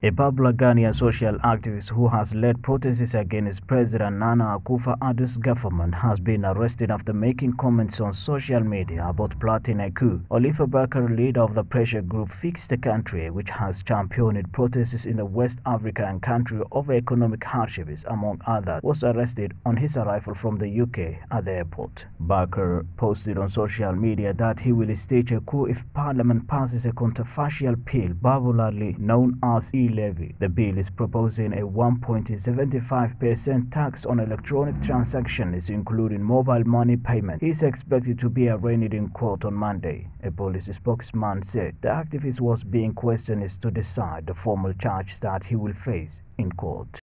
A popular Ghanaian social activist who has led protests against President Nana Akufo-Addo's government has been arrested after making comments on social media about plotting a coup. Oliver Barker, leader of the pressure group Fix the Country, which has championed protests in the West African country over economic hardships, among others, was arrested on his arrival from the UK at the airport. Barker posted on social media that he will stage a coup if Parliament passes a controversial bill popularly known as e levy. The bill is proposing a 1.75% tax on electronic transactions, including mobile money payments. He is expected to be arraigned in court on Monday. A police spokesman said the activist was being questioned to decide the formal charge that he will face in court.